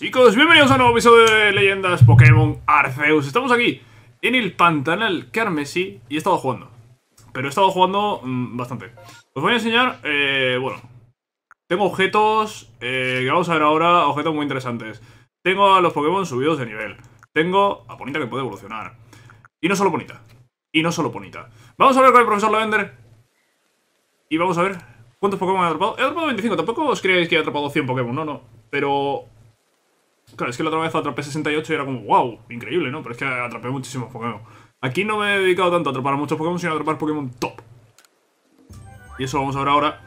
Chicos, bienvenidos a un nuevo episodio de Leyendas Pokémon Arceus. Estamos aquí en el Pantanal Carmesí y he estado jugando. Pero he estado jugando mmm, bastante. Os voy a enseñar, eh, bueno, tengo objetos eh, que vamos a ver ahora, objetos muy interesantes. Tengo a los Pokémon subidos de nivel. Tengo a Ponita que puede evolucionar. Y no solo Ponita. Y no solo Ponita. Vamos a ver con el profesor Lavender. Y vamos a ver cuántos Pokémon he atrapado. He atrapado 25, tampoco os creáis que he atrapado 100 Pokémon, no, no. Pero Claro, es que la otra vez atrapé 68 y era como, wow, increíble, ¿no? Pero es que atrapé muchísimos Pokémon. Aquí no me he dedicado tanto a atrapar muchos Pokémon, sino a atrapar Pokémon top. Y eso vamos a ver ahora.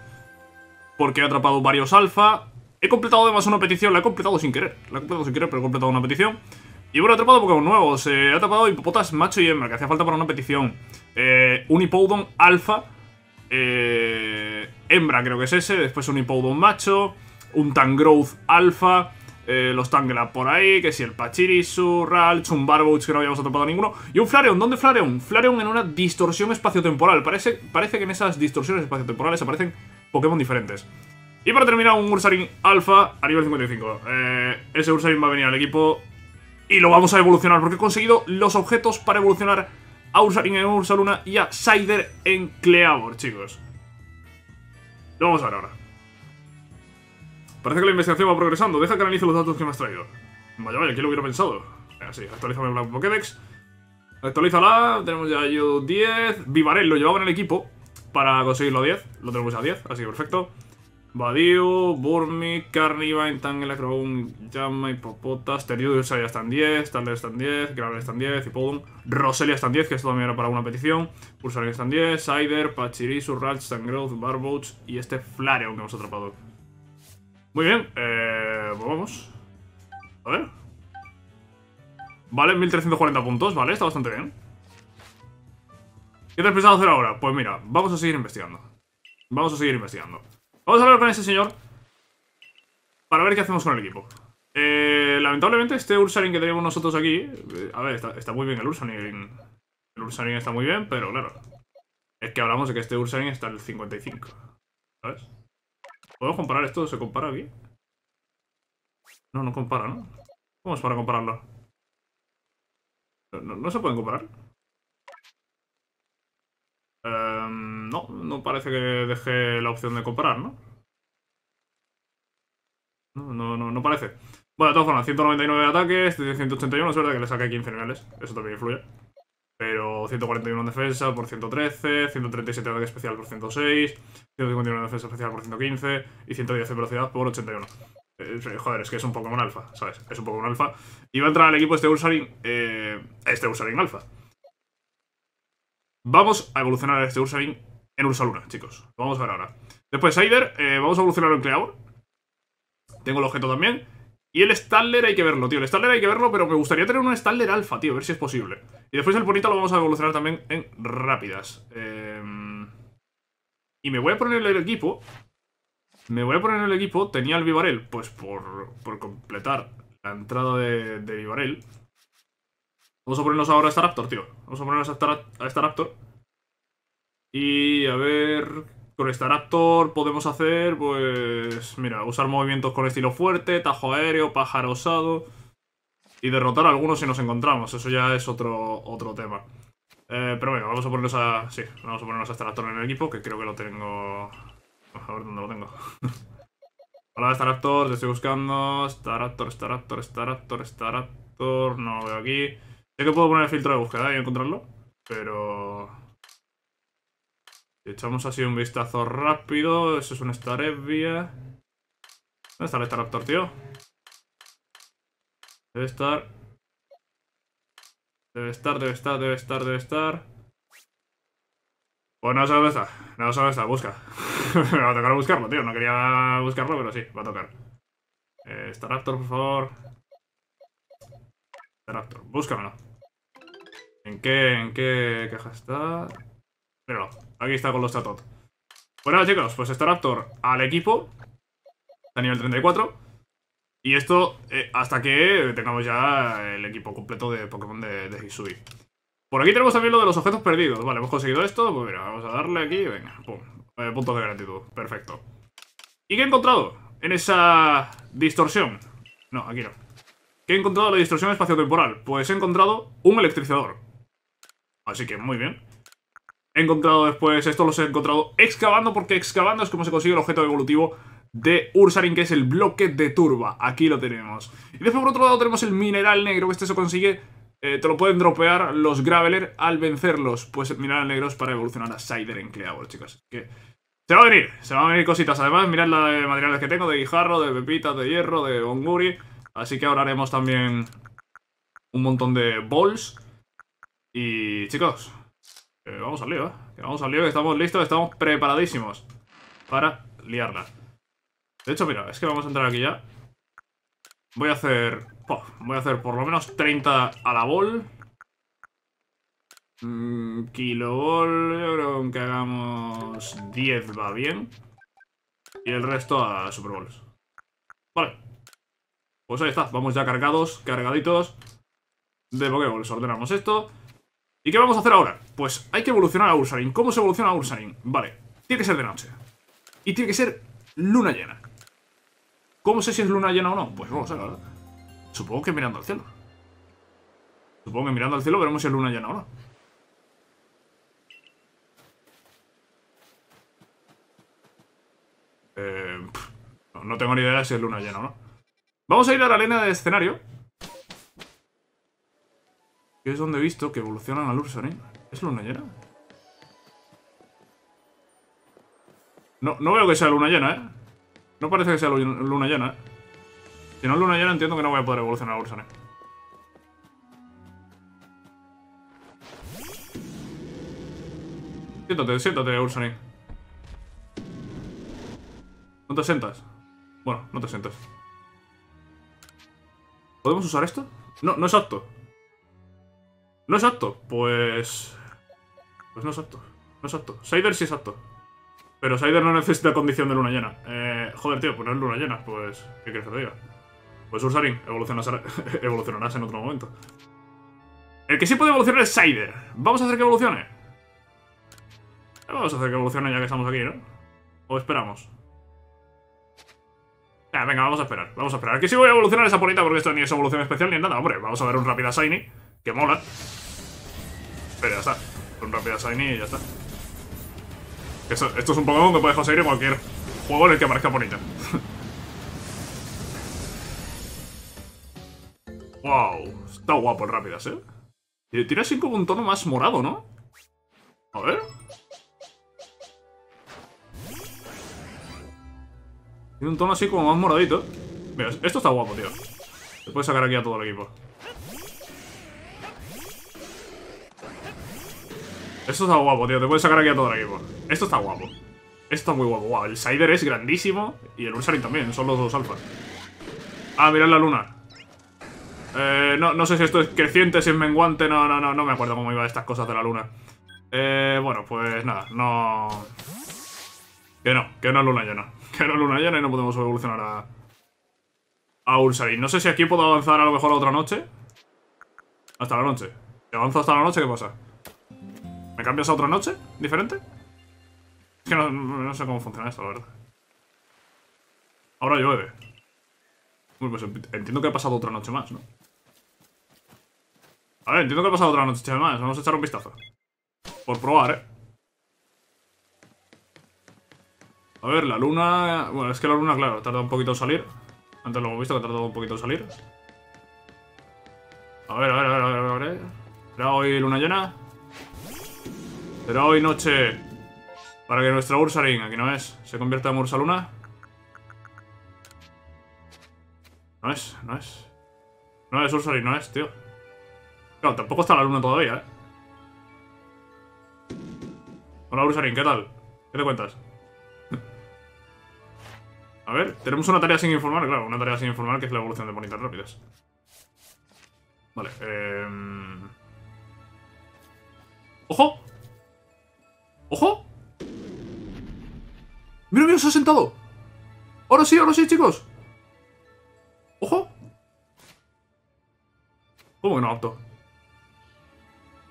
Porque he atrapado varios alfa. He completado además una petición, la he completado sin querer. La he completado sin querer, pero he completado una petición. Y bueno, he atrapado Pokémon nuevos. Eh, he atrapado hipopotas macho y hembra, que hacía falta para una petición. Eh, un alfa. Eh, hembra creo que es ese. Después un Hippowdon macho. Un Tangrowth alfa. Eh, los Tangela por ahí, que si el Pachirisu, Ralch, un Barboach que no habíamos atrapado ninguno, y un Flareon. ¿Dónde Flareon? Flareon en una distorsión espaciotemporal. Parece, parece que en esas distorsiones espaciotemporales aparecen Pokémon diferentes. Y para terminar, un Ursaring Alpha a nivel 55. Eh, ese Ursaring va a venir al equipo y lo vamos a evolucionar, porque he conseguido los objetos para evolucionar a Ursaring en Ursaluna y a Sider en Cleavor, chicos. Lo vamos a ver ahora. Parece que la investigación va progresando. Deja que analice los datos que me has traído. Vaya, vaya, ¿quién lo hubiera pensado? Así, actualízame el Black Pokédex. Actualízala. Tenemos ya yo 10. Vivarel lo llevaba en el equipo para conseguirlo a 10. Lo tenemos a 10, así que perfecto. Badiou, Burmy, Carnivine, Tangela, Crown, Llama, Hipopotas, Teridius ya están 10, Starler están 10, Gravel están 10, Hippodon, Roselia están 10, que esto también era para una petición, Pulsaring están 10, Cider, Pachirisu, Ralch, Tangrowth, Barboach y este Flareon que hemos atrapado. Muy bien, eh, vamos. A ver. Vale, 1340 puntos, vale, está bastante bien. ¿Qué te has pensado hacer ahora? Pues mira, vamos a seguir investigando. Vamos a seguir investigando. Vamos a hablar con ese señor para ver qué hacemos con el equipo. Eh, lamentablemente este Ursaring que tenemos nosotros aquí... Eh, a ver, está, muy bien el Ursaring. El Ursaring está muy bien, pero claro. Es que hablamos de que este Ursaring está el 55. ¿Sabes? ¿Podemos comparar esto? ¿Se compara aquí? No, no compara, ¿no? ¿Cómo es para compararlo? ¿No, no se pueden comparar? Um, no, no parece que deje la opción de comparar, ¿no? No, no, no, parece. Bueno, de todas formas, 199 de ataques, 181, es verdad que le saca 15 niveles, eso también influye. Pero 141 en defensa por 113, 137 de ataque especial por 106, 151 en defensa especial por 115 y 110 de velocidad por 81. Eh, joder, es que es un Pokémon alfa, ¿sabes? Es un Pokémon alfa. Y va a entrar al equipo este Ursaring, eh, este Ursaring alfa. Vamos a evolucionar este Ursaring en Ursaluna, chicos. Lo vamos a ver ahora. Después Sider, eh, vamos a evolucionarlo en Cleaur. Tengo el objeto también. Y el Stadler hay que verlo, tío. El Stadler hay que verlo, pero me gustaría tener un Stadler alfa, tío. A ver si es posible. Y después el Ponita lo vamos a evolucionar también en rápidas. Eh... Y me voy a poner el equipo. Me voy a poner el equipo. Tenía el Vivarel, pues por, por completar la entrada de, de Vivarel. Vamos a ponernos ahora a Staraptor, tío. Vamos a ponernos a, a Staraptor. Y a ver... Con Staraptor podemos hacer, pues... Mira, usar movimientos con estilo fuerte, tajo aéreo, pájaro osado... Y derrotar a algunos si nos encontramos. Eso ya es otro, otro tema. Eh, pero bueno, vamos a ponernos a... Sí, vamos a ponernos a Staraptor en el equipo, que creo que lo tengo... A ver dónde lo tengo. Hola, Staraptor, te estoy buscando. Staraptor, Staraptor, Staraptor, Staraptor... No lo veo aquí. Sé que puedo poner el filtro de búsqueda y encontrarlo, pero... Echamos así un vistazo rápido, eso es un Starevia. ¿Dónde está el Staraptor, tío? Debe estar... Debe estar, debe estar, debe estar, debe estar... Pues no sé dónde está, no sé dónde está, busca. Me va a tocar buscarlo, tío, no quería buscarlo, pero sí, va a tocar. Eh, Staraptor, por favor. Staraptor, búscamelo. ¿En qué, en qué caja está? Míralo, aquí está con los Chatot. Bueno chicos, pues Staraptor al equipo. A nivel 34. Y esto eh, hasta que tengamos ya el equipo completo de Pokémon de, Hisui. Por aquí tenemos también lo de los objetos perdidos. Vale, hemos conseguido esto. Pues mira, vamos a darle aquí. Venga, pum. Eh, puntos de gratitud. Perfecto. ¿Y qué he encontrado? En esa distorsión. No, aquí no. ¿Qué he encontrado la distorsión espaciotemporal? Pues he encontrado un electricador. Así que muy bien. He encontrado después, esto los he encontrado excavando, porque excavando es como se consigue el objeto evolutivo de Ursaring, que es el bloque de turba. Aquí lo tenemos. Y después por otro lado tenemos el mineral negro, que este se consigue, eh, te lo pueden dropear los Graveler al vencerlos. Pues mineral negro es para evolucionar a Sider en Cleaver, chicos. Que se va a venir, se van a venir cositas. Además, mirad la de materiales que tengo, de guijarro, de pepitas, de hierro, de onguri. Así que ahora haremos también un montón de balls. Y chicos, vamos al lío, ¿eh? vamos al lío, que estamos listos, estamos preparadísimos para liarla. De hecho, mira, es que vamos a entrar aquí ya. Voy a hacer... voy a hacer por lo menos 30 a la bol. Mm, kilobol, yo creo que hagamos 10 va bien. Y el resto a Super Bowls. Vale. Pues ahí está, vamos ya cargados, cargaditos de Pokéballs. Ordenamos esto. ¿Y qué vamos a hacer ahora? Pues hay que evolucionar a Ursaring. ¿Cómo se evoluciona a Ursaring? Vale, tiene que ser de noche. Y tiene que ser luna llena. ¿Cómo sé si es luna llena o no? Pues vamos a ver. Supongo que mirando al cielo. Supongo que mirando al cielo veremos si es luna llena o no. Eh, no, tengo ni idea si es luna llena o no. Vamos a ir a la arena de escenario. Que es donde he visto que evolucionan al Ursaring. ¿Es luna llena? No, no veo que sea luna llena, ¿eh? No parece que sea luna llena, ¿eh? Si no es luna llena entiendo que no voy a poder evolucionar a Ursaring. Siéntate, siéntate, Ursaring. ¿No te sientas? Bueno, no te sientas. ¿Podemos usar esto? No, no es apto. No es apto. Pues... Pues no es apto. No es apto. Sider sí es apto. Pero Sider no necesita condición de luna llena. Eh, joder, tío, pues no es luna llena. Pues, ¿qué quieres que te diga? Pues Ursaring, evolucionarás, evolucionarás en otro momento. El que sí puede evolucionar es Sider. ¿Vamos a hacer que evolucione? Vamos a hacer que evolucione ya que estamos aquí, ¿no? ¿O esperamos? Ah, venga, vamos a esperar, vamos a esperar. Que sí voy a evolucionar esa bonita porque esto ni es evolución especial ni nada. Hombre, vamos a ver un Rápida Shiny, que mola. Pero ya está. Un Rápida Shiny y ya está. Esto, es un Pokémon que puedes conseguir en cualquier juego en el que aparezca bonita. wow, está guapo el Rápidas, ¿eh? Tiene así como un tono más morado, ¿no? A ver. Tiene un tono así como más moradito. Mira, esto está guapo, tío. Se puede sacar aquí a todo el equipo. Esto está guapo, tío. Te puedes sacar aquí a todo el equipo. Esto está guapo. Esto está muy guapo. El Sider es grandísimo. Y el Ursaring también. Son los dos alfas. Ah, mirad la luna. Eh, no, no sé si esto es creciente, si es menguante. No, no, no. No me acuerdo cómo iba estas cosas de la luna. Eh, bueno, pues nada. No... Que no. Que no es luna llena. Que no es luna llena y no podemos evolucionar a... A Ursaring. No sé si aquí puedo avanzar a lo mejor a otra noche. Hasta la noche. Si avanzo hasta la noche, ¿qué pasa? ¿Me cambias a otra noche? ¿Diferente? Es que no, sé cómo funciona esto, la verdad. Ahora llueve. pues entiendo que ha pasado otra noche más, ¿no? A ver, entiendo que ha pasado otra noche más. Vamos a echar un vistazo. Por probar, ¿eh? A ver, la luna... Bueno, es que la luna, claro, tarda un poquito en salir. Antes lo hemos visto que ha tardado un poquito en salir. A ver, a ver, a ver, a ver, a ver. ¿Será hoy luna llena? Será hoy noche para que nuestra Ursaring, aquí no es, se convierta en Ursaluna. No es, no es. No es Ursaring, no es, tío. Claro, tampoco está la luna todavía, ¿eh? Hola Ursaring, ¿qué tal? ¿Qué te cuentas? A ver, tenemos una tarea sin informar, claro, una tarea sin informar que es la evolución de bonitas rápidas. Vale, eh... ¡Ojo! ¡Ojo! ¡Mira, mira, se ha sentado! ¡Ahora sí, ahora sí, chicos! ¡Ojo! ¿Cómo que no apto?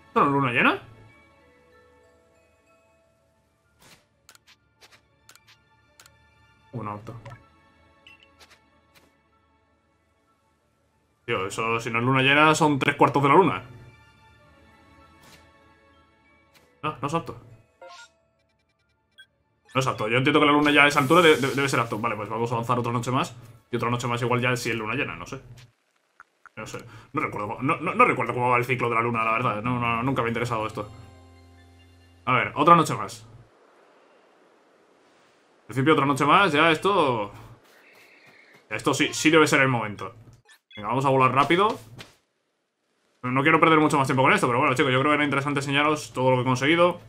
¿Está la luna llena? ¿Cómo no apto? Tío, eso si no es luna llena son tres cuartos de la luna. No, no es apto. No es apto. Yo entiendo que la luna ya a esa altura debe ser apto. Vale, pues vamos a avanzar otra noche más. Y otra noche más igual ya si es luna llena, no sé. No sé. No recuerdo, no, no, recuerdo cómo va el ciclo de la luna, la verdad. No, nunca me ha interesado esto. A ver, otra noche más. En principio otra noche más, ya esto... Esto sí, sí debe ser el momento. Venga, vamos a volar rápido. No quiero perder mucho más tiempo con esto, pero bueno, chicos, yo creo que era interesante enseñaros todo lo que he conseguido.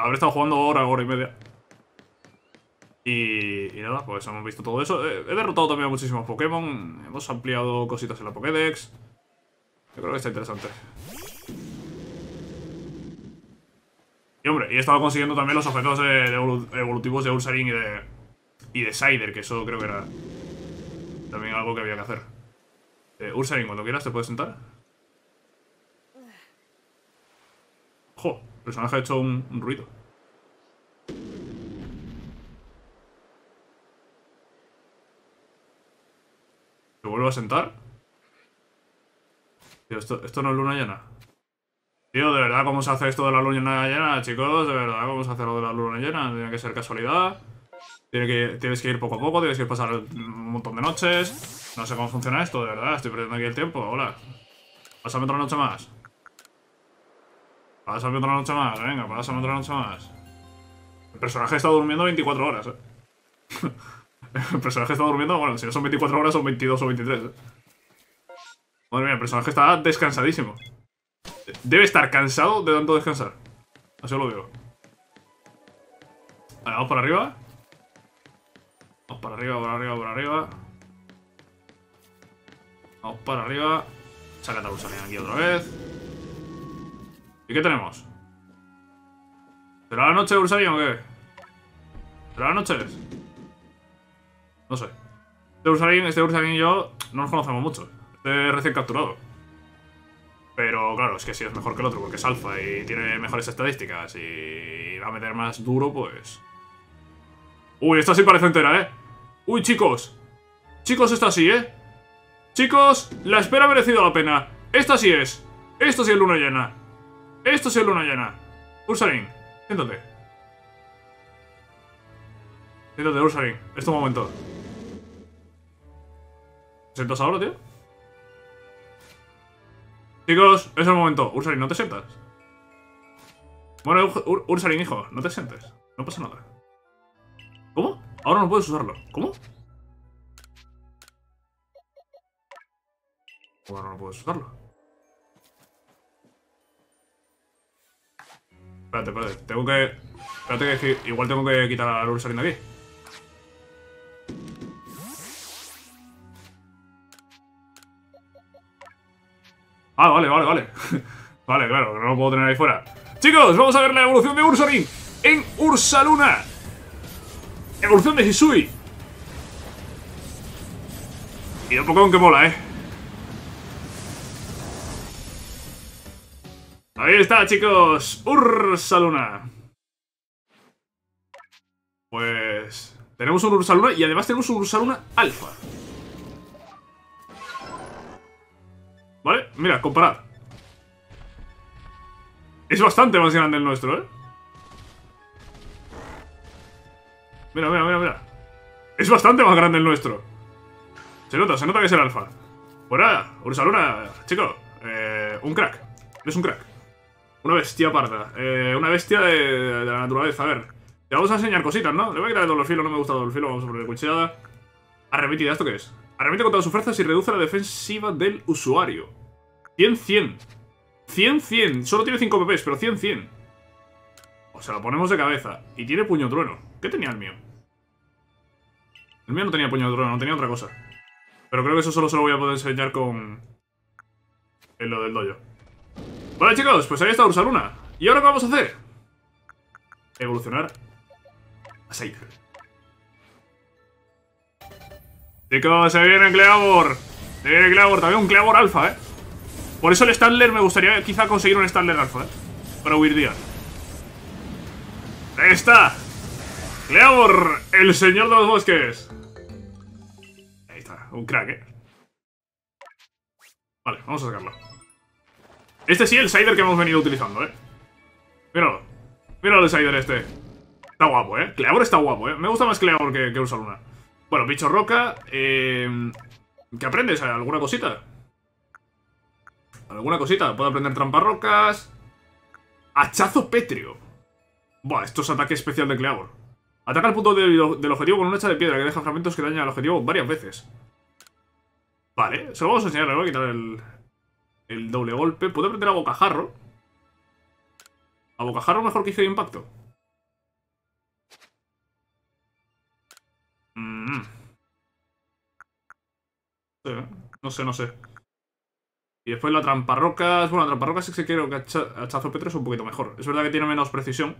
Habré estado jugando hora, hora y media. Y, nada, pues hemos visto todo eso. He, derrotado también a muchísimos Pokémon. Hemos ampliado cositas en la Pokédex. Yo creo que está interesante. Y hombre, y he estado consiguiendo también los objetos evolutivos de Ursaring y de, y de Sider, que eso creo que era también algo que había que hacer. Eh, Ursaring, cuando quieras te puedes sentar. ¡Jo! El personaje ha hecho un, ruido. ¿Se vuelvo a sentar? Tío, esto, esto no es luna llena. Tío, de verdad, ¿cómo se hace esto de la luna llena, chicos? De verdad, ¿cómo se hace lo de la luna llena? Tiene que ser casualidad. Tiene que, tienes que ir poco a poco, tienes que pasar un montón de noches. No sé cómo funciona esto, de verdad. Estoy perdiendo aquí el tiempo. Hola. Pásame otra noche más. Pásame otra noche más, venga, pásame otra noche más. El personaje está durmiendo 24 horas, eh. el personaje está durmiendo, bueno, si no son 24 horas, son 22 o 23, eh. Madre mía, el personaje está descansadísimo. Debe estar cansado de tanto descansar. Así lo digo. Vale, vamos para arriba. Vamos para arriba, para arriba, para arriba. Vamos para arriba. Saca a aquí otra vez. ¿Y qué tenemos? ¿Será la noche de Ursaring o qué? ¿Será la noche? No sé. Este Ursaring, este Ursaring y yo no nos conocemos mucho. Este es recién capturado. Pero claro, es que sí es mejor que el otro porque es alfa y tiene mejores estadísticas y va a meter más duro, pues... Uy, esta sí parece entera, ¿eh? Uy, chicos. Chicos, esta sí, ¿eh? Chicos, la espera ha merecido la pena. Esta sí es. Esta sí es luna llena. Esto es luna llena. Ursaring, siéntate. Siéntate, Ursaring. Es tu momento. ¿Te sientas ahora, tío? Chicos, es el momento. Ursaring, ¿no te sientas? Bueno, Ursaring, hijo, no te sientes. No pasa nada. ¿Cómo? Ahora no puedes usarlo. ¿Cómo? Ahora no puedes usarlo. Espérate, espérate. Tengo que... Espérate que igual tengo que quitar a luz saliendo aquí. Ah, vale, vale, vale. vale, claro, no lo puedo tener ahí fuera. Chicos, vamos a ver la evolución de Ursaring en Ursaluna. Evolución de Hisui. Y un Pokémon que mola, eh. Ahí está, chicos. Ursaluna. Pues... Tenemos un Ursaluna y además tenemos un Ursaluna Alfa. ¿Vale? Mira, comparad. Es bastante más grande el nuestro, ¿eh? Mira, mira, mira, mira. Es bastante más grande el nuestro. Se nota, se nota que es el alfa. Fuera, Ursaluna, chico. Eh, un crack. Es un crack. Una bestia parda. Eh, una bestia de, la naturaleza. A ver. Te vamos a enseñar cositas, ¿no? Le voy a quitar el doble filo, no me gusta el doble filo. Vamos a poner cuchillada. Arremetida, ¿esto qué es? Arremete con todas sus fuerzas y reduce la defensiva del usuario. 100-100. 100-100. Solo tiene 5 PPs, pero 100-100. O sea, lo ponemos de cabeza. Y tiene puño trueno. ¿Qué tenía el mío? El mío no tenía puño trueno, no tenía otra cosa. Pero creo que eso solo se lo voy a poder enseñar con... En lo del dojo. Vale chicos, pues ahí está Ursaluna ¿Y ahora qué vamos a hacer? Evolucionar a Seifer Chicos, se viene Cleavor. Se viene Cleavor, también un Cleavor alfa, eh. Por eso el Standler me gustaría quizá conseguir un Standler alfa, eh Para huir día. Ahí está. Cleavor, el señor de los bosques. Ahí está, un crack, eh. Vale, vamos a sacarlo. Este sí, el Sider que hemos venido utilizando, ¿eh? Míralo. Míralo el Sider este. Está guapo, ¿eh? Cleavor está guapo, ¿eh? Me gusta más Cleavor que, que Ursaluna. Bueno, bicho roca. Eh, ¿Qué aprendes? ¿Alguna cosita? ¿Alguna cosita? Puedo aprender trampas rocas. Hachazo pétreo. Buah, esto es ataque especial de Cleavor. Ataca el punto del, del objetivo con un hacha de piedra que deja fragmentos que dañan al objetivo varias veces. Vale, se lo vamos a enseñar, le a quitar el, el doble golpe. ¿Puedo aprender a bocajarro? ¿A bocajarro mejor que hice de impacto? Mm. No sé, no sé. Y después la tramparrocas. Bueno, la tramparrocas sí que quiero que hachazo petro es un poquito mejor. Es verdad que tiene menos precisión.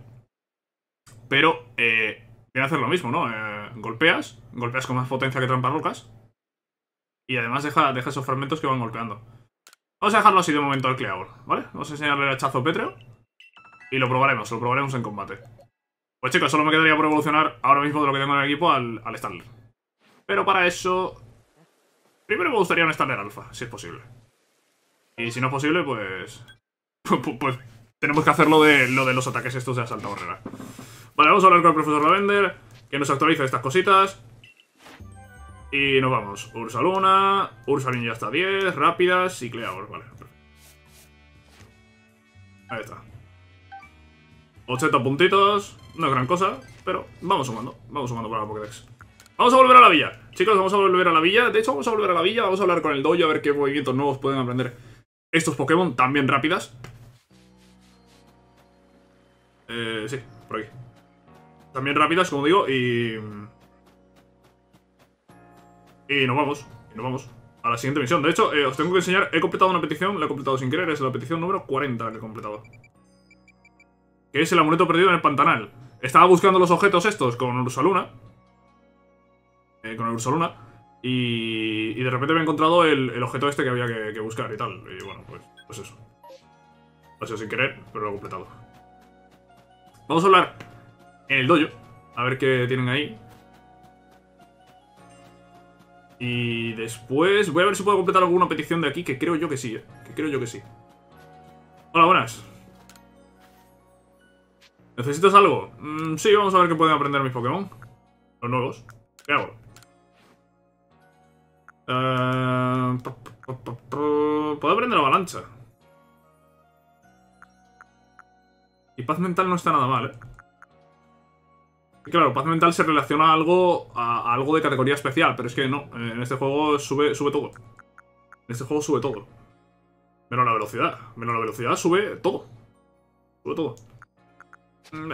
Pero eh, viene a hacer lo mismo, ¿no? Eh, golpeas, golpeas con más potencia que tramparrocas. Y además deja, deja esos fragmentos que van golpeando. Vamos a dejarlo así de momento al Cleavor, ¿vale? Vamos a enseñarle el hachazo pétreo. Y lo probaremos, lo probaremos en combate. Pues chicos, solo me quedaría por evolucionar ahora mismo de lo que tengo en el equipo al, al Pero para eso... Primero me gustaría un Starler Alpha, si es posible. Y si no es posible, pues... pues, tenemos que hacer lo de, lo de los ataques estos de asalto barrera. Vale, vamos a hablar con el profesor Lavender, que nos actualice estas cositas. Y nos vamos. Ursaluna, Ursalin ya está 10, rápidas y vale. Ahí está. 80 puntitos, no es gran cosa, pero vamos sumando, vamos sumando para la Pokédex. Vamos a volver a la villa, chicos, vamos a volver a la villa. De hecho, vamos a volver a la villa, vamos a hablar con el dojo a ver qué movimientos nuevos pueden aprender estos Pokémon también rápidas. Eh, sí, por aquí. También rápidas, como digo, y... Y nos vamos, y nos vamos a la siguiente misión. De hecho, eh, os tengo que enseñar, he completado una petición, la he completado sin querer, es la petición número 40 que he completado. Que es el amuleto perdido en el pantanal. Estaba buscando los objetos estos con Ursaluna. Eh, con Ursaluna. Y, y de repente me he encontrado el, objeto este que había que, buscar y tal. Y bueno, pues, pues eso. Ha sido sin querer, pero lo he completado. Vamos a hablar en el dojo. A ver qué tienen ahí. Y después voy a ver si puedo completar alguna petición de aquí, que creo yo que sí, ¿eh? Que creo yo que sí. Hola, buenas. ¿Necesitas algo? Mm, sí, vamos a ver qué pueden aprender mis Pokémon. Los nuevos. ¿Qué hago? Eh, puedo aprender avalancha. Y paz mental no está nada mal, ¿eh? Claro, paz mental se relaciona a algo, a, algo de categoría especial, pero es que no. En este juego sube, sube todo. En este juego sube todo. Menos la velocidad. Menos la velocidad sube todo. Sube todo. Mm,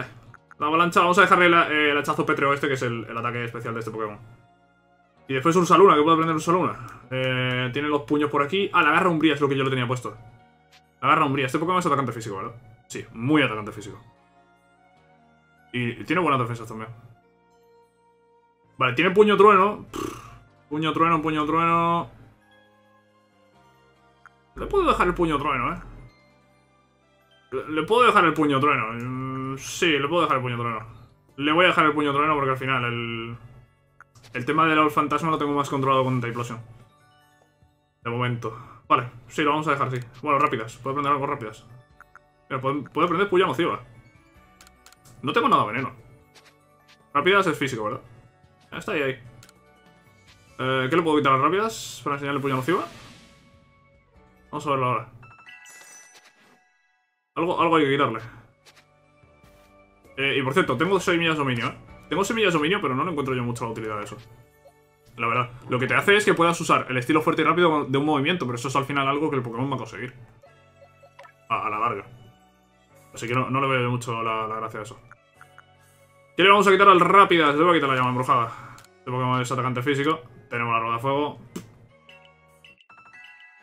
la avalancha, vamos a dejarle el hachazo pétreo este, que es el, ataque especial de este Pokémon. Y después Ursaluna, que puedo aprender Ursaluna. Eh, tiene los puños por aquí. Ah, la garra umbría es lo que yo le tenía puesto. La garra umbría. Este Pokémon es atacante físico, ¿verdad? Sí, muy atacante físico. Y tiene buenas defensas también. Vale, tiene puño trueno. puño trueno, puño trueno. Le puedo dejar el puño trueno, ¿eh? Le, puedo dejar el puño trueno. Mm, sí, le puedo dejar el puño trueno. Le voy a dejar el puño trueno porque al final el... El tema del fantasma lo tengo más controlado con Typlosion. De momento. Vale, sí, lo vamos a dejar, sí. Bueno, rápidas. Puedo aprender algo rápidas. Mira, puedo, puedo aprender puya nociva. No tengo nada veneno. Rápidas es físico, ¿verdad? Está ahí, ahí. Eh, ¿Qué le puedo quitar a las rápidas para enseñarle puño nociva? Vamos a verlo ahora. Algo, algo hay que quitarle. Eh, y por cierto, tengo semillas dominio, ¿eh? Tengo semillas dominio, pero no le encuentro yo mucha utilidad de eso. La verdad. Lo que te hace es que puedas usar el estilo fuerte y rápido de un movimiento, pero eso es al final algo que el Pokémon va a conseguir. A, la larga. Así que no, le veo mucho la gracia a eso. ¿Qué le vamos a quitar al rápidas? Le voy a quitar la llama embrujada. Este Pokémon es atacante físico. Tenemos la rueda de fuego.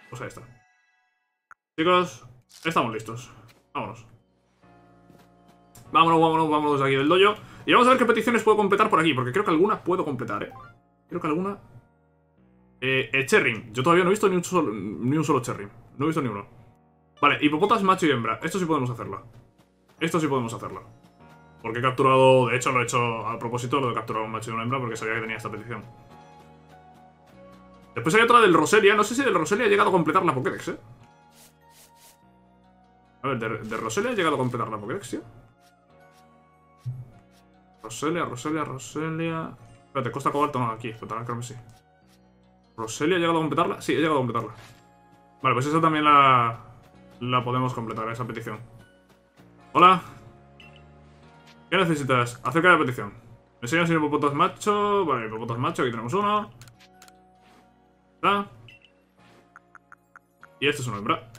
Pues ahí está. Chicos, estamos listos. Vámonos. Vámonos, vámonos, vámonos de aquí del dojo. Y vamos a ver qué peticiones puedo completar por aquí, porque creo que alguna puedo completar, ¿eh? Creo que alguna... Eh, eh. Yo todavía no he visto ni un solo, ni un solo. No he visto ni uno. Vale, hipopotas macho y hembra. Esto sí podemos hacerlo. Esto sí podemos hacerlo. Porque he capturado, de hecho lo he hecho a propósito, lo he capturado un macho y una hembra porque sabía que tenía esta petición. Después hay otra del Roselia. No sé si del Roselia ha llegado a completar la Pokédex, ¿eh? A ver, de, de Roselia ha llegado a completar la Pokédex, tío. Roselia, Roselia, Roselia... Espérate, Costa Cobalto no, aquí. Espérate, creo que sí. ¿Roselia ha llegado a completarla? Sí, ha llegado a completarla. Vale, pues esa también la... La podemos completar, esa petición. Hola. ¿Qué necesitas? Acerca de petición. Me enseñas si hipopotas macho. Vale, hipopotas macho, aquí tenemos uno. ¿Está? Y este es una hembra.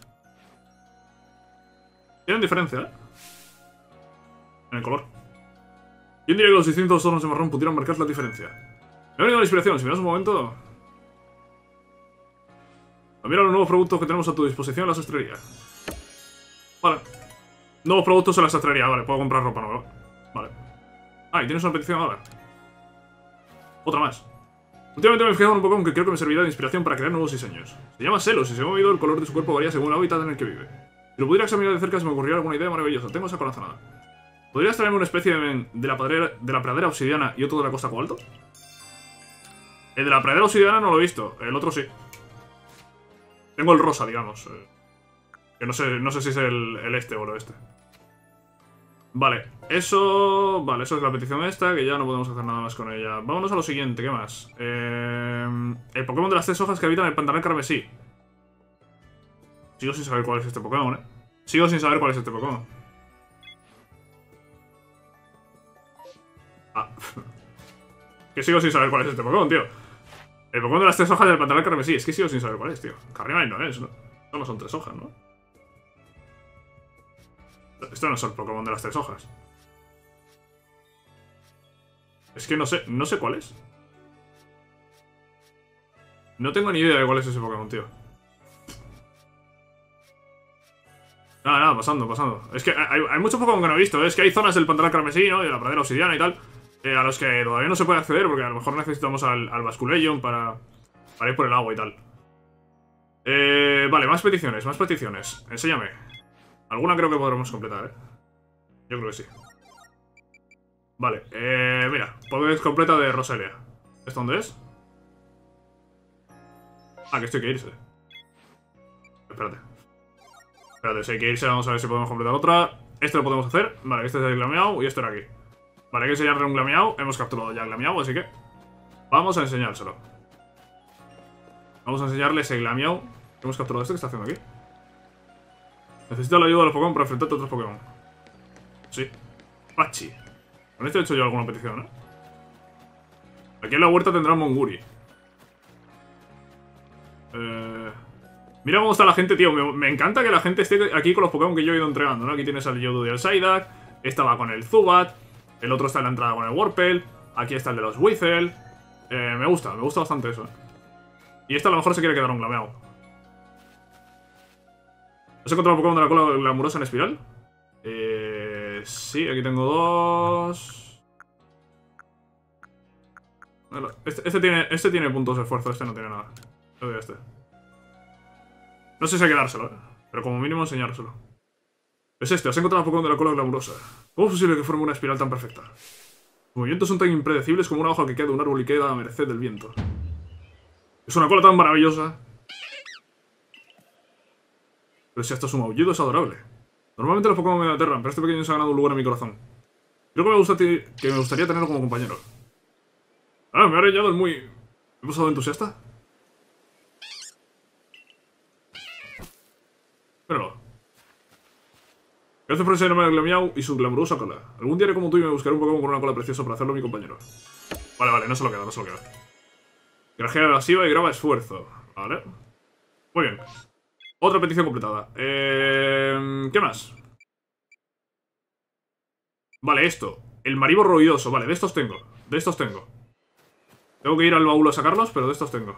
Tienen diferencia, ¿eh? En el color. ¿Quién diría que los distintos tonos de marrón pudieran marcar la diferencia? Me ha venido la inspiración, si miras un momento... Mira los nuevos productos que tenemos a tu disposición en la sastrería. Vale. Nuevos productos en la sastrería, vale, puedo comprar ropa nueva. Ah, y tienes una petición ahora. Otra más. Últimamente me he fijado un Pokémon que creo que me servirá de inspiración para crear nuevos diseños. Se llama Celos y se ha movido el color de su cuerpo varía según el hábitat en el que vive. Si lo pudiera examinar de cerca se me ocurriría alguna idea maravillosa. Tengo esa corazonada. ¿Podrías traerme una especie de, de, la pradera, de la pradera obsidiana y otro de la costa cobalto? El de la pradera obsidiana no lo he visto, el otro sí. Tengo el rosa, digamos. Eh, que no sé, no sé si es el, el este o el oeste. Vale, eso... Vale, eso es la petición esta, que ya no podemos hacer nada más con ella. Vámonos a lo siguiente, ¿qué más? Eh, el Pokémon de las tres hojas que habitan el pantanal carmesí. Sigo sin saber cuál es este Pokémon, ¿eh? Sigo sin saber cuál es este Pokémon. Ah. que sigo sin saber cuál es este Pokémon, tío. El Pokémon de las tres hojas del pantanal carmesí. Es que sigo sin saber cuál es, tío. Carrimine no es, ¿no? No son tres hojas, ¿no? Esto no es el Pokémon de las tres hojas. Es que no sé, no sé cuál es. No tengo ni idea de cuál es ese Pokémon, tío. Nada, nada, pasando, pasando. Es que hay, hay muchos Pokémon que no he visto. Es que hay zonas del pantanal carmesí, ¿no? Y de la pradera obsidiana y tal. Eh, a los que todavía no se puede acceder porque a lo mejor necesitamos al, al Basculation para, para ir por el agua y tal. Eh, vale, más peticiones, más peticiones. Enséñame. Alguna creo que podremos completar, ¿eh? Yo creo que sí. Vale, eh, mira, Pokédex completa de Roselia. ¿Esto dónde es? Ah, que esto hay que irse. Espérate. Espérate, si hay que irse, vamos a ver si podemos completar otra. Este lo podemos hacer. Vale, este es el Glameow y este era aquí. Vale, hay que enseñarle un Glameow. Hemos capturado ya el Glameow, así que... Vamos a enseñárselo. Vamos a enseñarle ese Glameow. Hemos capturado este que está haciendo aquí. Necesito la ayuda de los Pokémon para enfrentarte a otros Pokémon. Sí. Pachi. Con esto he hecho yo alguna petición, ¿eh? Aquí en la huerta tendrá un Monguri. Eh... Mira cómo está la gente, tío. Me, encanta que la gente esté aquí con los Pokémon que yo he ido entregando, ¿no? Aquí tienes al Yodo y al Psyduck. Esta va con el Zubat. El otro está en la entrada con el Warpel. Aquí está el de los Whistle. Eh, me gusta, me gusta bastante eso, ¿eh? Y esta a lo mejor se quiere quedar un glameado. ¿Has encontrado Pokémon de la cola glamurosa en espiral? Eh, sí, aquí tengo dos. Este, este, tiene, este tiene puntos de esfuerzo, este no tiene nada. A este. No sé si hay que dárselo, ¿eh? pero como mínimo enseñárselo. Es este, has encontrado Pokémon de la cola glamurosa. ¿Cómo es posible que forme una espiral tan perfecta? Los movimientos son tan impredecibles como una hoja que cae de un árbol y queda a merced del viento. Es una cola tan maravillosa pero si hasta su maullido es adorable. Normalmente los Pokémon me aterran, pero este pequeño se ha ganado un lugar en mi corazón. Creo que me, gusta que me gustaría tenerlo como compañero. Ah, me ha arañado el muy... ¿Me he pasado entusiasta? Míralo. Gracias por enseñarme el Glamiao y su glamurosa cola. Algún día como tú y me buscaré un Pokémon con una cola preciosa para hacerlo mi compañero. Vale, vale, no se lo queda, no se lo queda. Grajea evasiva y graba esfuerzo. Vale. Muy bien. Otra petición completada. Eh, ¿Qué más? Vale, esto. El maribo ruidoso. Vale, de estos tengo. De estos tengo. Tengo que ir al baúl a sacarlos, pero de estos tengo.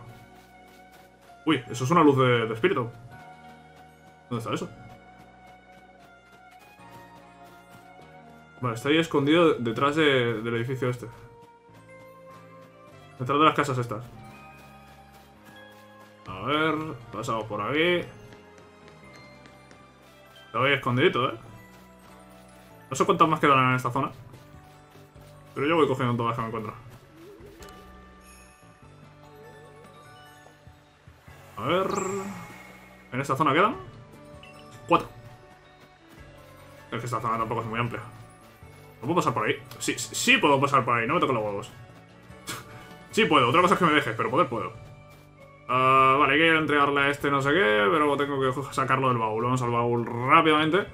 Uy, eso es una luz de, espíritu. ¿Dónde está eso? Vale, está ahí escondido detrás de, del edificio este. Detrás de las casas estas. A ver, pasamos por aquí. Está ahí escondidito, ¿eh? No sé cuántas más quedan en esta zona. Pero yo voy cogiendo todas las que me encuentro. A ver... En esta zona quedan... Cuatro. Es que esta zona tampoco es muy amplia. ¿No puedo pasar por ahí? Sí, sí puedo pasar por ahí, no me toco los huevos. sí puedo, otra cosa es que me dejes, pero poder puedo. Ah, vale, hay que entregarle a este no sé qué, pero tengo que sacarlo del baúl. Vamos al baúl rápidamente.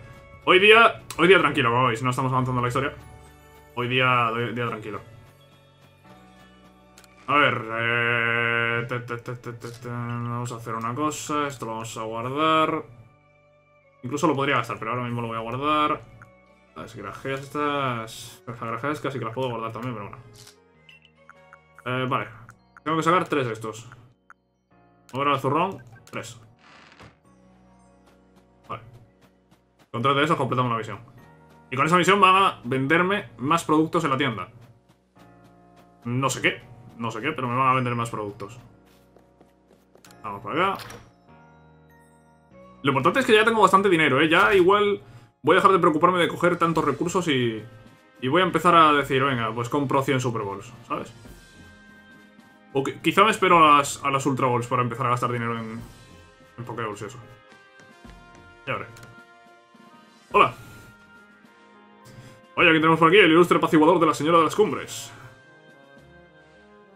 Hoy día, hoy día tranquilo, como veis, no estamos avanzando la historia. Hoy día, día tranquilo. A ver, eh, vamos a hacer una cosa, esto lo vamos a guardar. Incluso lo podría gastar, pero ahora mismo lo voy a guardar. Las grajeas estas... Las grajeas casi que las puedo guardar también, pero bueno. Eh, vale. Tengo que sacar tres de estos. Ahora el zurrón, tres. Vale. Con tres de esos completamos la misión. Y con esa misión van a venderme más productos en la tienda. No sé qué. No sé qué, pero me van a vender más productos. Vamos para acá. Lo importante es que ya tengo bastante dinero, ¿eh? Ya igual voy a dejar de preocuparme de coger tantos recursos y... Y voy a empezar a decir, venga, pues compro 100 Super Bowls, ¿sabes? O quizá me espero a las, a las Ultra Balls para empezar a gastar dinero en, en Pokéballs y eso. Ya veré. Hola. Oye, aquí tenemos por aquí el ilustre apaciguador de la señora de las cumbres.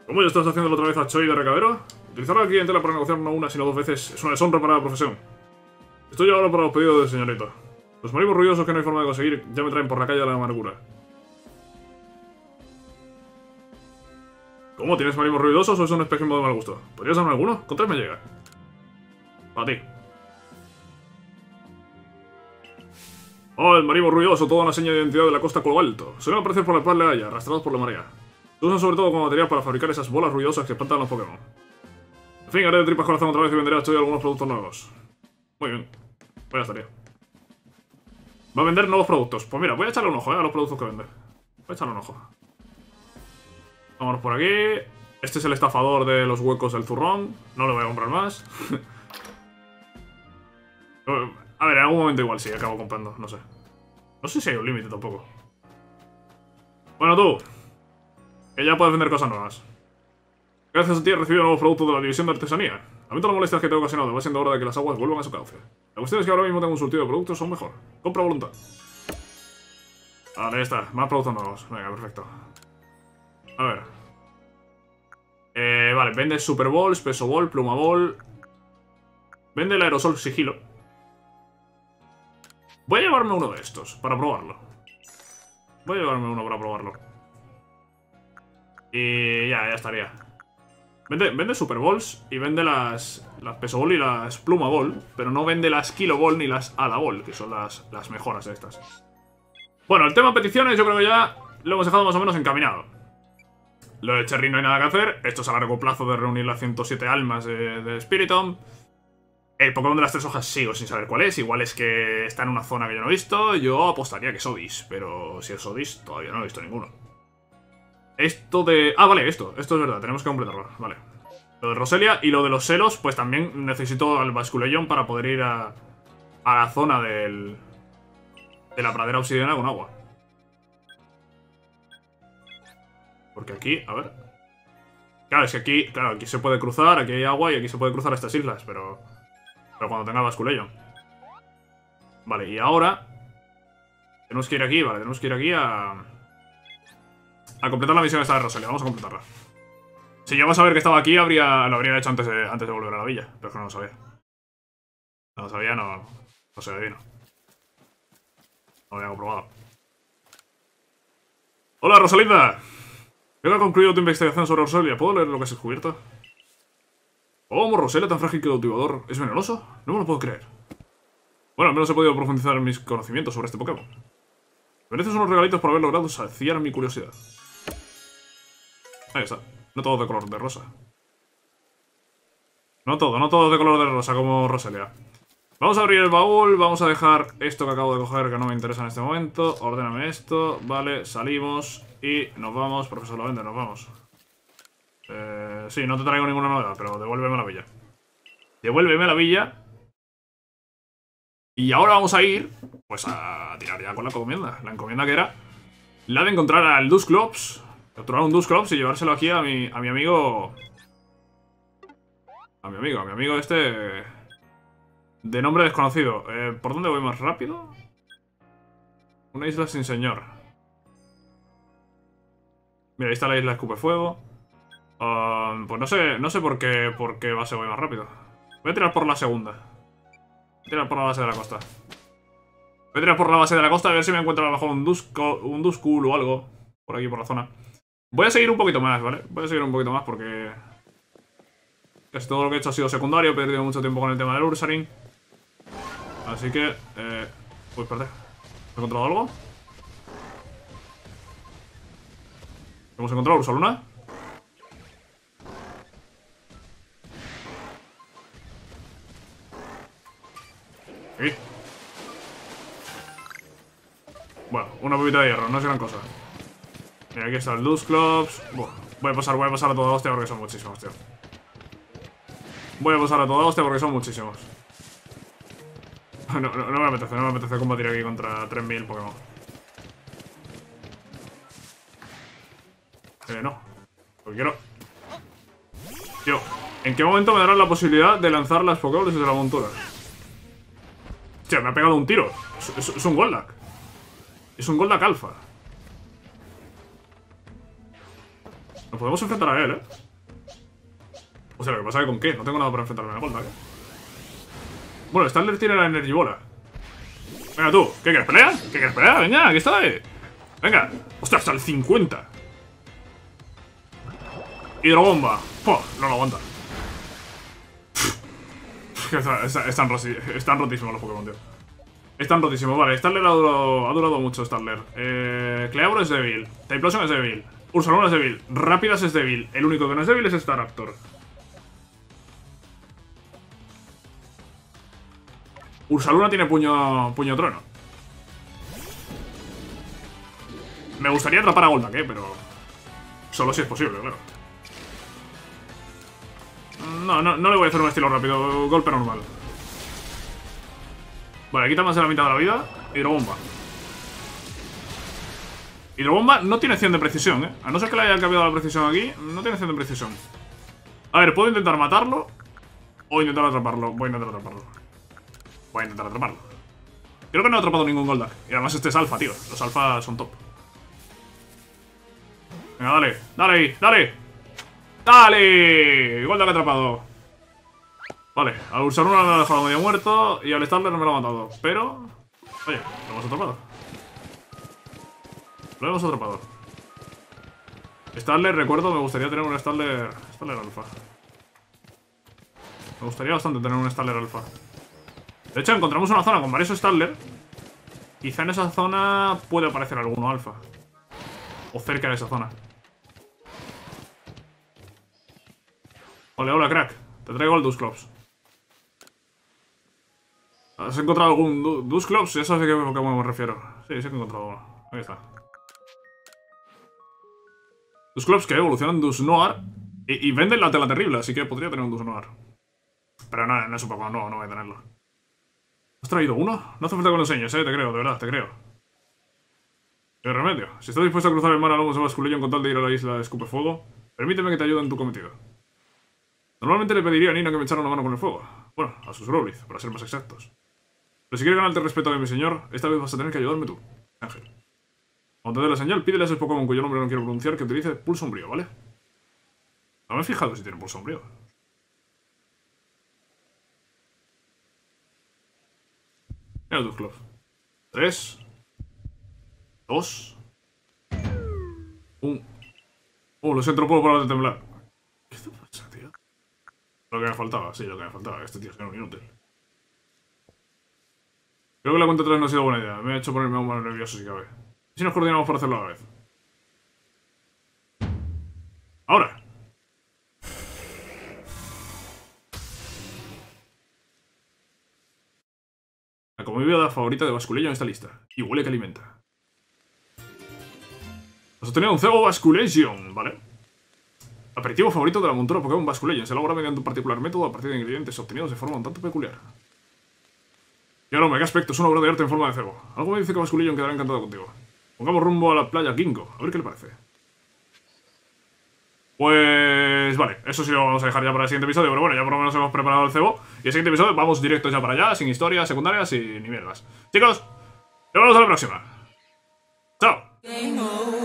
¿Cómo ya estás haciendo otra vez a Choi de recadero? Utilizar al cliente para negociar no una sino dos veces es una deshonra para la profesión. Estoy ahora para los pedidos de señorita. Los marimos ruidosos que no hay forma de conseguir ya me traen por la calle de la amargura. ¿Cómo? ¿Tienes marimos ruidosos o es un espejismo de mal gusto? ¿Podrías darme alguno? Con tres me llega. Para ti. Oh, el marimo ruidoso, toda una seña de identidad de la costa Colo Alto. Suelen aparecer por la playa haya, arrastrados por la marea. Se usan sobre todo como material para fabricar esas bolas ruidosas que espantan a los Pokémon. En fin, haré de tripas corazón otra vez y venderé a Choy algunos productos nuevos. Muy bien. Ya estaría. Va a vender nuevos productos. Pues mira, voy a echarle un ojo, ¿eh? A los productos que vende. Voy a echarle un ojo. Vámonos por aquí. Este es el estafador de los huecos del zurrón. No lo voy a comprar más. a ver, en algún momento igual sí, acabo comprando. No sé. No sé si hay un límite tampoco. Bueno, tú. Que ya puedes vender cosas nuevas. Gracias a ti he recibido nuevos productos de la división de artesanía. Lamento las molestias que te he ocasionado, va siendo hora de que las aguas vuelvan a su cauce. La cuestión es que ahora mismo tengo un surtido de productos son mejor. Compra voluntad. Vale, ya está. Más productos nuevos. Venga, perfecto. A ver. Eh, vale, vende Super Balls, Peso Ball, Pluma Ball. Vende el aerosol sigilo. Voy a llevarme uno de estos para probarlo. Voy a llevarme uno para probarlo. Y ya, ya estaría. Vende, vende Super Balls y vende las, las Peso Ball y las Pluma Ball, pero no vende las Kilo Ball ni las Ala Ball, que son las, las mejoras de estas. Bueno, el tema peticiones yo creo que ya lo hemos dejado más o menos encaminado. Lo de Cherry no hay nada que hacer, esto es a largo plazo de reunir las 107 almas de, de. El Pokémon de las tres hojas sigo sin saber cuál es, igual es que está en una zona que yo no he visto, yo apostaría que es Odis, pero si es Odis todavía no he visto ninguno. Esto de... Ah, vale, esto. Esto es verdad, tenemos que completarlo. Vale. Lo de Roselia y lo de los celos, pues también necesito al Basculellón para poder ir a, a la zona del... De la pradera obsidiana con agua. Porque aquí, a ver... Claro, es que aquí, claro, aquí se puede cruzar, aquí hay agua y aquí se puede cruzar estas islas, pero... Pero cuando tenga Basculellón. Vale, y ahora... Tenemos que ir aquí, vale, tenemos que ir aquí a... A completar la misión esta de Rosalia. Vamos a completarla. Si yo a saber que estaba aquí, habría, lo habría hecho antes de, antes de volver a la villa. Pero es que no lo sabía. No lo sabía, no, no se bien. No lo había comprobado. Hola, Rosalinda. Creo concluido tu investigación sobre Rosalia. ¿Puedo leer lo que has descubierto? ¿Cómo Rosalia, tan frágil que cautivador, es venenoso? No me lo puedo creer. Bueno, al menos he podido profundizar en mis conocimientos sobre este Pokémon. Mereces unos regalitos por haber logrado saciar mi curiosidad. Ahí está. No todo de color de rosa. No todo, no todo de color de rosa como Roselia. Vamos a abrir el baúl, vamos a dejar esto que acabo de coger que no me interesa en este momento. Ordéname esto, vale, salimos y nos vamos. Profesor Lavende, nos vamos. Eh, sí, no te traigo ninguna novedad, pero devuélveme la villa. Devuélveme la villa. Y ahora vamos a ir, pues a tirar ya con la encomienda. La encomienda que era la de encontrar al Dusclops Capturar un Dusclops y llevárselo aquí a mi, a mi amigo... A mi amigo, a mi amigo este... De nombre desconocido. Eh, ¿Por dónde voy más rápido? Una isla sin señor. Mira, ahí está la isla Escupe Fuego. Um, pues no sé, no sé por qué, por qué base voy más rápido. Voy a tirar por la segunda. Voy a tirar por la base de la costa. Voy a tirar por la base de la costa a ver si me encuentro a lo mejor un, Dusco, un o algo. Por aquí, por la zona. Voy a seguir un poquito más, ¿vale? Voy a seguir un poquito más porque... Casi todo lo que he hecho ha sido secundario. He perdido mucho tiempo con el tema del Ursaring. Así que... Eh... Uy, espérate. ¿He encontrado algo? ¿Hemos encontrado Ursaluna? Aquí. Bueno, una pepita de hierro, no es gran cosa. Mira, aquí está el Dust Clubs. voy a pasar, voy a pasar a toda hostia porque son muchísimos, tío. Voy a pasar a toda hostia porque son muchísimos. No, no, me apetece, no me apetece combatir aquí contra 3000 Pokémon. Eh, no. Porque quiero... Tío, ¿en qué momento me darán la posibilidad de lanzar las Pokéballs desde la montura? Hostia, me ha pegado un tiro. Es, un Goldak. Es un Goldak Alpha. Nos podemos enfrentar a él, ¿eh? O sea, lo que pasa es que con qué. No tengo nada para enfrentarme a Goldak, ¿eh? Bueno, Starler tiene la Energy Bola. Venga tú, ¿qué quieres pelear? ¿Qué quieres pelear? Venga, aquí está. Venga. Ostras, el 50. Hidrobomba. no lo aguanta. están, rotísimos los Pokémon, tío. Están rotísimos. Vale, Starler ha durado, mucho, Starler. Eh, Cleabro es débil. Typhlosion es débil. Ursaluna es débil. Rápidas es débil. El único que no es débil es Staraptor. Ursaluna tiene puño, puño trono. Me gustaría atrapar a Goldak, ¿eh? Pero... Solo si es posible, claro. No, no, no le voy a hacer un estilo rápido. Golpe normal. Vale, quita más de la mitad de la vida. Hidrobomba. Hidrobomba no tiene 100 de precisión, ¿eh? A no ser que le haya cambiado la precisión aquí, no tiene 100 de precisión. A ver, puedo intentar matarlo o intentar atraparlo. Voy a intentar atraparlo. Voy a intentar atraparlo. Creo que no he atrapado ningún Goldak. Y además este es alfa, tío. Los alfa son top. Venga, dale. Dale ahí. Dale. ¡Dale! Goldak atrapado. Vale, al usar uno lo ha dejado medio muerto y al Starler no me lo ha matado. Pero... Oye, lo hemos atrapado. Lo hemos atrapado. Starler, recuerdo, me gustaría tener un Starler... Starler alfa. Me gustaría bastante tener un Starler alfa. De hecho, encontramos una zona con varios Starler. Quizá en esa zona puede aparecer alguno alfa. O cerca de esa zona. Hola, hola, crack. Te traigo el Dusclops. ¿Has encontrado algún Dusclops? Ya sabes a qué me refiero. Sí, sí que he encontrado uno. Ahí está. Dusclops que evolucionan Dusnoir y, y venden la tela terrible, así que podría tener un Dusnoir. Pero no, no es un Pokémon no, no voy a tenerlo. ¿Has traído uno? No hace falta que lo enseñes, eh, te creo, de verdad, te creo. ¿Qué remedio? Si estás dispuesto a cruzar el mar a lomos de Basculillo con tal de ir a la isla de Escupefuego, permíteme que te ayude en tu cometido. Normalmente le pediría a Nina que me echara una mano con el fuego. Bueno, a sus Growlithe, para ser más exactos. Pero si quieres ganarte el respeto de mi señor, esta vez vas a tener que ayudarme tú, Ángel. Cuando te dé la señal, pídele a Pokémon cuyo nombre no quiero pronunciar que utilice pulso sombrío, ¿vale? No me he fijado si tiene pulso sombrío. Mira tus clubs. Tres. Dos. Un. Oh, lo siento, no puedo parar de temblar. ¿Qué te pasa, tío? Lo que me faltaba, sí, lo que me faltaba. Este tío es que un inútil. Creo que la cuenta 3 no ha sido buena idea. Me ha hecho ponerme aún más nervioso si cabe. ¿Y si nos coordinamos para hacerlo a la vez? Ahora. La comida favorita de Basculillo en esta lista. Y huele que alimenta. Has obtenido un cebo Basculation, ¿vale? Aperitivo favorito de la montura Pokémon Basculation. Se elabora mediante un particular método a partir de ingredientes obtenidos de forma un tanto peculiar. Y ahora, ¿qué aspecto? Es una obra de arte en forma de cebo. Algo me dice que Basculillon quedará encantado contigo. Pongamos rumbo a la playa Gingo. A ver qué le parece. Pues vale, eso sí lo vamos a dejar ya para el siguiente episodio, pero bueno, ya por lo menos hemos preparado el cebo. Y el siguiente episodio vamos directos ya para allá, sin historias secundarias y ni mierdas. Chicos, nos vemos a la próxima. Chao.